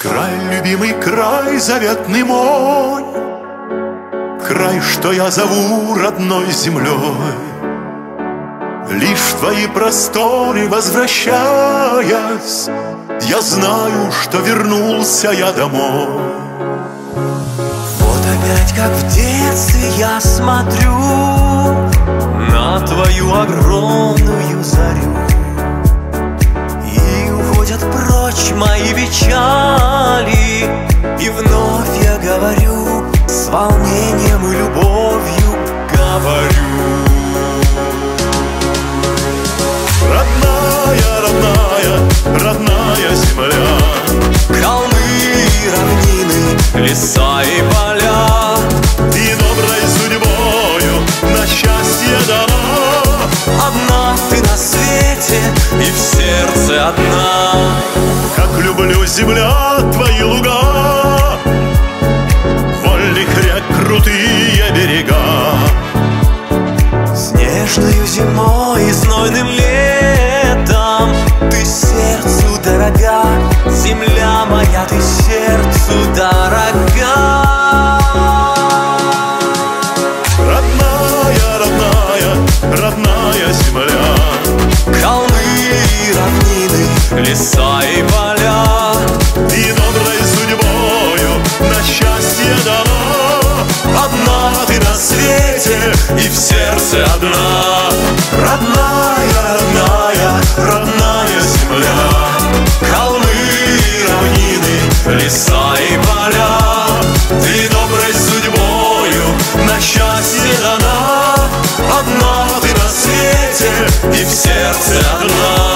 Край, любимый край, заветный мой, Край, что я зову родной землей. Лишь в твои просторы возвращаясь, Я знаю, что вернулся я домой. Вот опять, как в детстве, я смотрю печали. И вновь я говорю С волнением и любовью говорю. Родная, родная, родная земля. Холмы и равнины, леса и поля. И доброй судьбою на счастье дана Одна ты на свете и в сердце одна. Как люблю земля твои луга Вольных рек крутые берега. Снежную зимой и знойным летом Ты сердцу дорога, земля моя, ты сердцу дорога. Родная, родная, родная леса и поля. И доброй судьбою на счастье дано Одна ты на свете и в сердце одна. Родная, родная, родная земля. Холмы, равнины, леса и поля. Ты доброй судьбою на счастье дана Одна ты на свете и в сердце одна.